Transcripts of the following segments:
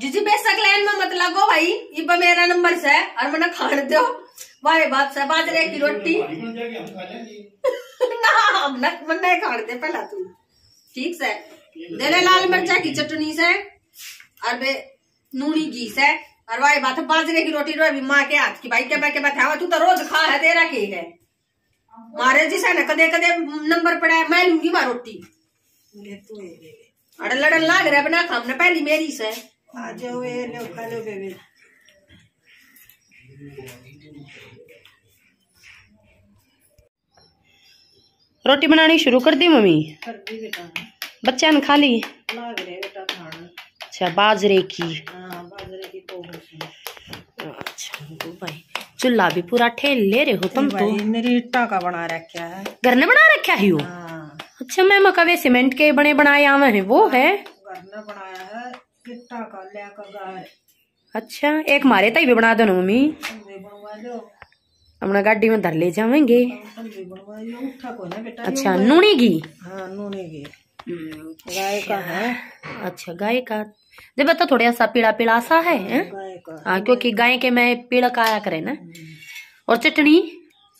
जिजी बेशक लाइन में मत लगो भाई इब मेरा नंबर से और मैंने खान दो। वाह बात से बाजरे की रोटी। ना हम ना मन खान दे पहला तू। ठीक से? दे ले लाल मिर्चा की चटनी से और बे नूनी घी से और वाह बात है, बाजरे की रोटी रो भी माँ के हाथ की। भाई के के बैठा तू तो रोज खा है तेरा के है? मारे जी से ना कदे कदे नंबर पड़ा है मैं लूँगी मार रोटी। तू अरे लड़न लाग रहा है बना खामने पहली मेरी से। आ जाओ ये लो खा लो बेबी रोटी बनानी शुरू कर दी मम्मी? कर दी बेटा। बच्चा ने खा ली? लाग रहे बेटा खाना। अच्छा बाजरे की। हाँ बाजरे की तो अच्छा भाई चूल्हा भी पूरा ठेल ले रहे हो तुम तो। मेरी इट्टा का बना रखा है। घर ने बना रखा है हाँ। अच्छा मैं मकवे सीमेंट के बने बनाए आवे हैं वो है? घर ने बनाया है का अच्छा एक मारे ताई भी बना दो ना मम्मी। अपना गाड़ी में धर ले जावेंगे। को अच्छा नूनी घी हाँ नूने की गाय का है। अच्छा गाय का। जब तो थोड़ा सा पीला पीला सा है, गाय हाँ क्योंकि गाय के में पीला आया करे ना। और चटनी?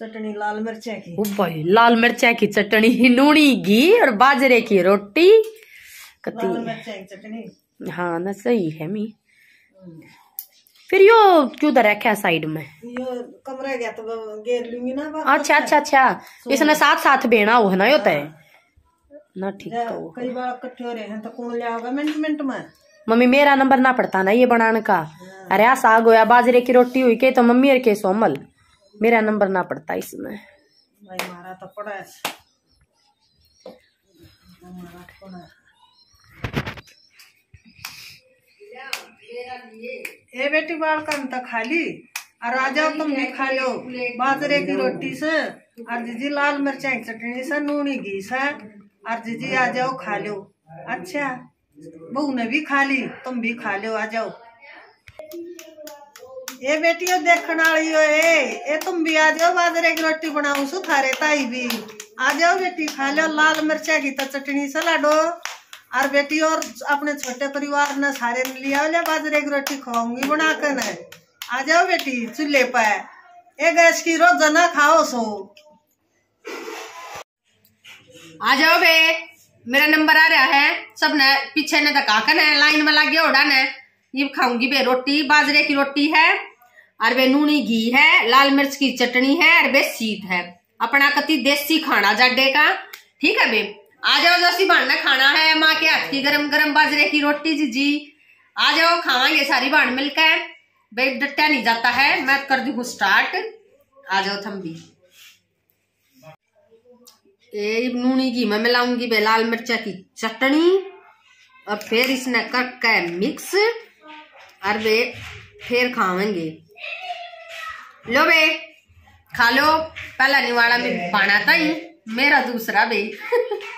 चटनी लाल मिर्चा की। ओ भाई लाल मिर्चा की चटनी नूनी घी और बाजरे की रोटी। लाल कती मिर्चा की चटनी। हाँ ना सही है मी। फिर यो क्यों उधर रखा साइड में? यो कमरा गया? तो गेर लूँगी ना अच्छा अच्छा अच्छा। इसने साथ साथ बेना हो ना होता है। ना ठीक कहो कई बार इकट्ठे हो रहे हैं तो कौन ले आओगे मिनट मिनट में? मम्मी मेरा नंबर ना पड़ता ना ये बनाने का। अरे आ साग होया बाजरे की रोटी हुई के तो मम्मी और के सोमल मेरा नंबर ना पड़ता इसमें। भाई मारा तो है। तो पड़ा है। ए बेटी बालकन तो खा ली और आ जाओ तुम भी खा लो बाजरे की रोटी से। और जीजी लाल मिर्चा की चटनी से नूनी घी से। और जीजी आ जाओ खा लो। अच्छा बहू ने भी खा ली तुम भी खा लो आ जाओ। ये बेटियों देखने वाली हो ए ए तुम भी आ जाओ बाजरे की रोटी बनाऊ सु थारे ताई भी। आ जाओ बेटी खा लो लाल मिर्चा की तो चटनी से लाडो। और बेटी और अपने छोटे परिवार ने सारे ने लिया ले बाजरे की रोटी खवाऊँगी बना कर न आ जाओ बेटी, चूल्हे पर। ए गैस की रोज़ाना खाओ सो। आ जाओ बे, मेरा नंबर आ रहा है। सबने पीछे ने धक्का कर लाइन में लगे उड़ा ने। ये खाऊँगी बे रोटी, बाजरे की रोटी है, और वे नूनी घी है, लाल मिर्च की चटनी है, और बे सीत है। अपना कति देसी खाना जाडे का। ठीक है बे? आ जाओ जैसी भांडना खाना है। माँ के हाथ की गरम गरम बाजरे की रोटी जी जी। आ जाओ, खावांगे सारी भांड मिलकर बे, डट्टा नहीं जाता है। मैं कर दी हूँ स्टार्ट आ जाओ थम भी ये नूनी घी में मिलाऊँगी बे, लाल मिर्चा की चटनी। और फिर इसने करके मिक्स। और बे, फिर खावेंगे। लो बे, खा लो। पहला निवाड़ा में पाना था ही। मेरा दूसरा बे।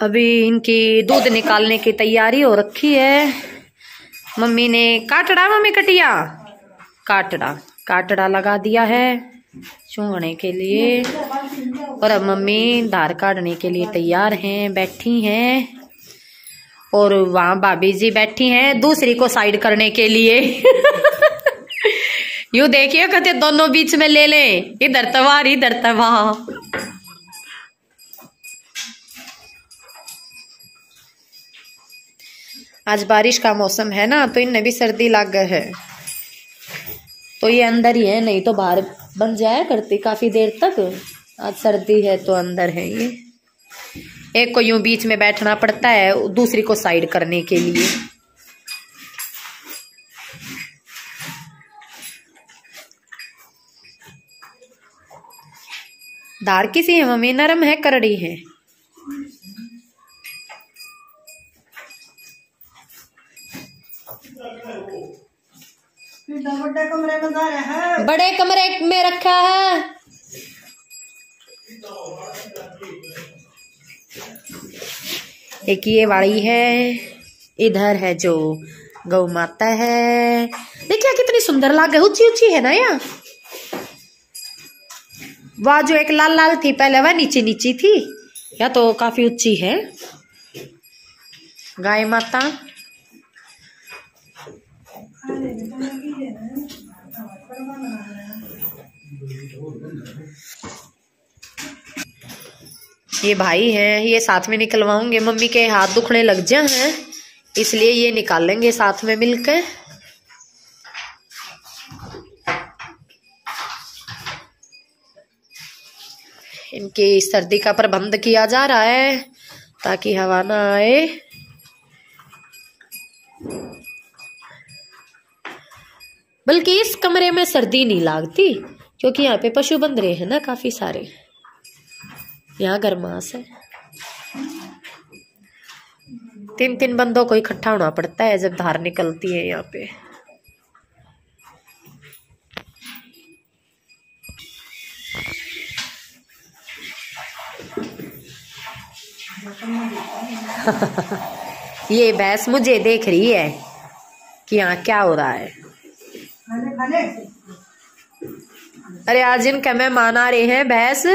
अभी इनकी दूध निकालने की तैयारी हो रखी है। मम्मी ने काटड़ा, मम्मी कटिया? काटड़ा काटड़ा लगा दिया है चूंगने के लिए। और अब मम्मी धार काटने के लिए तैयार हैं, बैठी हैं। और वहाँ भाभी जी बैठी हैं दूसरी को साइड करने के लिए। यू देखिए कहते दोनों बीच में ले ले। इधर तवार इधर तवा। आज बारिश का मौसम है ना तो इन्हें भी सर्दी लग गए है। तो ये अंदर ही है नहीं तो बाहर बन जाया करती काफ़ी देर तक। आज सर्दी है तो अंदर है ये। एक को यूँ बीच में बैठना पड़ता है दूसरी को साइड करने के लिए। दार किसी है मम्मी? नरम है करड़ी है। बड़े कमरे में हैं। बड़े कमरे में रखा है। एक ये वाड़ी है इधर है जो गौ माता है। देखिए कितनी सुंदर लागे ऊँची ऊँची है ना यहाँ? वह जो एक लाल लाल थी पहले वह नीचे नीचे थी। या तो काफ़ी ऊँची है। गाय माता। ये भाई हैं, ये साथ में निकलवाऊँगे। मम्मी के हाथ दुखने लग जाए हैं, इसलिए ये निकाल लेंगे साथ में मिलकर। इनकी सर्दी का प्रबंध किया जा रहा है, ताकि हवा ना आए। बल्कि इस कमरे में सर्दी नहीं लगती, क्योंकि यहाँ पे पशु बंध रहे हैं ना काफ़ी सारे। यहाँ गर्मास है। तीन तीन बंदों को इकट्ठा होना पड़ता है जब धार निकलती है यहाँ पे। ये भैंस मुझे देख रही है कि यहाँ क्या हो रहा है। अरे आज इनका मेहमान आ रहे हैं भैंस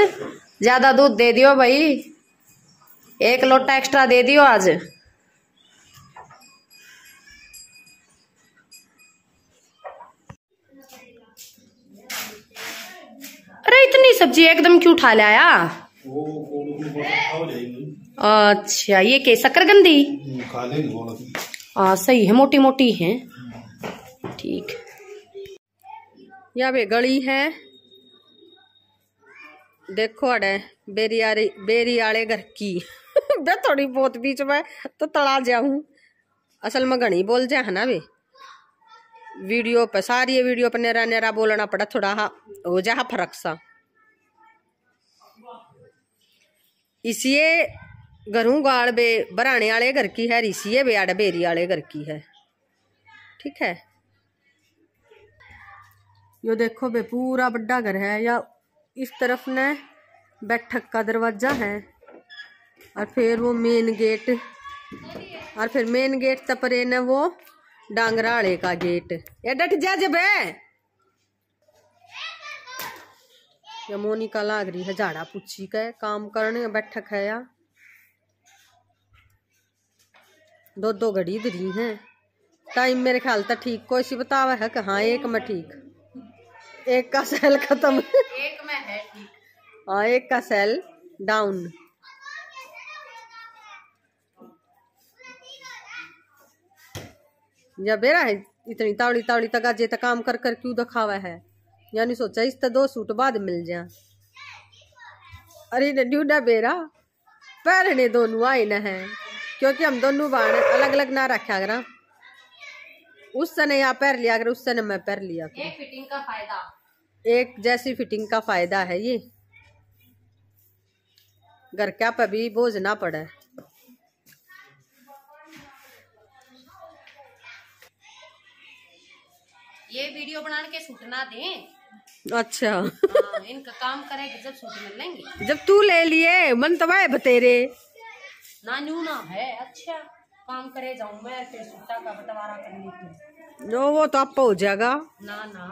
ज़्यादा दूध दे दियो भाई। एक लोटा एक्स्ट्रा दे दियो आज। अरे इतनी सब्ज़ी एकदम क्यों उठा लाया अच्छा ये के शकरगंदी हाँ सही है मोटी मोटी है। ठीक। यहाँ पे गली है। देखो अड़े, बेरी आले घर की? बे थोड़ी बहुत बीच में तो तड़ा जाऊँ। असल में घनी बोल जा, है ना वे वीडियो पे, सारी वीडियो पे नेरा नेरा बोलना पड़ा थोड़ा हा, हो जा फ़र्क सा। इसीए घरों गाल बे, बराने वाले घर की है, इसीए बे आड़े बेरी वाले घर की है। ठीक है? यो देखो बे, पूरा बड़ा घर है, या इस तरफ़ न बैठक का दरवाज़ा है और फिर वो मेन गेट और फिर मेन गेट तपरे न वो डांगराड़े का गेट ये डट जा जब ये मोनिका लाग रही है, झाड़ा पुच्छी का, काम करने बैठक है या? दो दो घड़ी धरी है। टाइम मेरे ख्याल तक ठीक कोई सी बतावा है कि हाँ एक में ठीक। एक का सेल खत्म। हाँ एक का सेल डाउन। या बेरा है इतनी तावड़ी तावड़ी तक आज तक काम कर कर क्यों दिखावा है? यानी सोचा इस तो दो सूट बाद मिल जा। अरे नड्यू ना बेरा पहनने दोनों आए न है। क्योंकि हम दोनों बाण अलग अलग ना रखा करा। उस समय यहाँ पैर लिया कर उस समय मैं पैर लिया एक फिटिंग का फ़ायदा। एक जैसी फिटिंग का फ़ायदा है ये। घर क्या पे भी बोझ ना पड़े। ये वीडियो बनाने के सूट ना दें। अच्छा। हाँ, इनका काम करेंगे जब सूट मिल लेंगे जब तू ले लिए मन तो वह बतेरे। ना न्यू ना है अच्छा। काम करे जाऊँ मैं फिर सूटा का बंटवारा करने की जो वो तो आप हो जाएगा। ना ना।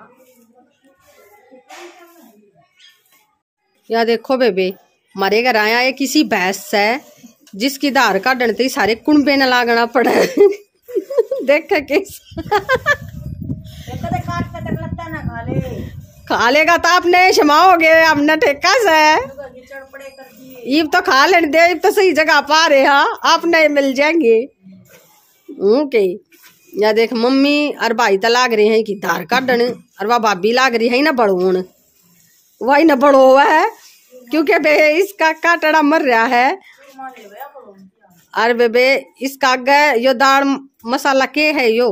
या देखो बेबे। हमारे घर आया है किसी भैंस से जिसकी धार का डंडते ही सारे कुंबे न लागना पड़ा देख के खा लेगा तो आपने क्षमाओगे हमने ठेका से। ईब तो खा लेने दे, ईब तो सही जगह पा रहे हाँ। आपने मिल जाएँगे। ओके या देख, मम्मी और भाई तो लाग रहे हैं कि धार काटन, और वह भाभी लाग रही है ना बड़ोन वही ना बड़ो हुआ है। क्योंकि बे इसका काटड़ा मर रहा है। और बेबे, इसका आगे यो दाल मसाला के है यो?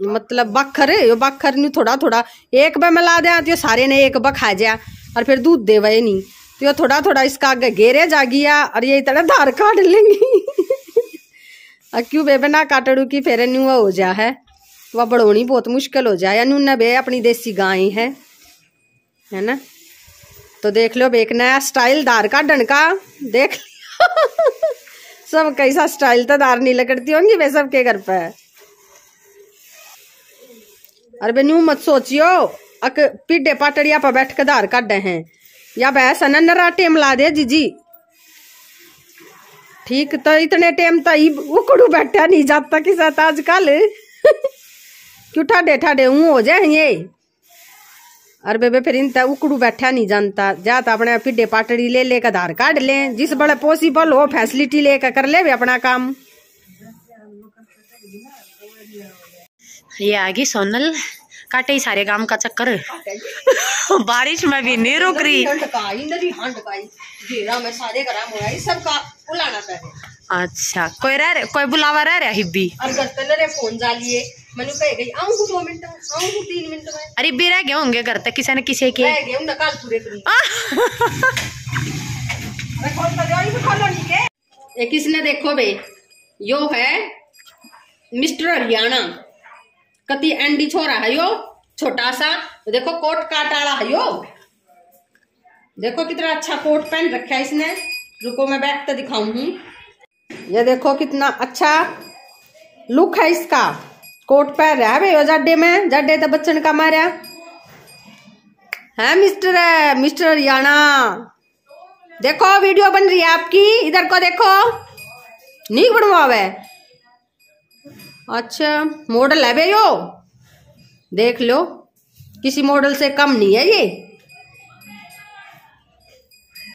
मतलब बखर यो बखर नहीं, थोड़ा थोड़ा। एक बे मिला दे तो सारे ने एक बा खा जा, और फिर दूध दे वही नहीं। तो यो थोड़ा थोड़ा इसका आगे घेरे जा गया, और यही तरह धार काट लेंगी। और क्यों बेबे ना काटड़ू की फिर न्यू हो जा है? वह बढ़ोनी बहुत मुश्किल हो जाए न्यू न बे अपनी देसी गाय है है ना? तो देख लो एक नया स्टाइल दार का डंका देख सब कैसा स्टाइल तो दार नहीं लगती होंगी वे सबके घर पे। अरे बे, न्यू मत सोचियो, अक पीडे पाटड़िया पर बैठ के दार काटे हैं। या भैंस अनरा टेम ला दे जीजी। ठीक तो इतने टेम तो उकड़ू बैठा नहीं जाता किसा आजकल। क्यों ठाडे ठाडे, ऊ हो जाए ये? अरे बेबे फिर इन उकड़ू बैठा नहीं जानता। जा तो अपने फिडे पाटड़ी ले लेकर आधार कार्ड ले। जिस बड़े पॉसिबल हो फैसिलिटी लेकर कर ले भी अपना काम। ये आ गई सोनल काटे ही सारे काम का चक्कर। बारिश में भी नहीं रुक रही। अच्छा। कोई रह रहे कोई बुलावा रह रहा हिब्बी? फ़ोन जालिए। मैंने कहे गई आऊँ दो मिनट में तीन मिनट में। अरे भी रह गए होंगे घर तक किसी न किसी के रह गए काल पूरे करूँगी। हूँ ये किसने देखो बे? यो है मिस्टर हरियाणा। कति एंडी छोरा है यो छोटा सा। देखो कोट काट वाला है यो। देखो कितना अच्छा कोट पहन रखा है इसने। रुको मैं बैठ तो दिखाऊँ हूँ। ये देखो कितना अच्छा लुक है इसका। कोट पहन रहा है भाई जाडे में। जाडे तो बच्चन का मारा। है मिस्टर है मिस्टर हरियाणा। देखो वीडियो बन रही है आपकी। इधर को देखो। नहीं बनवावे। अच्छा मॉडल है बे यो देख लो। किसी मॉडल से कम नहीं है ये।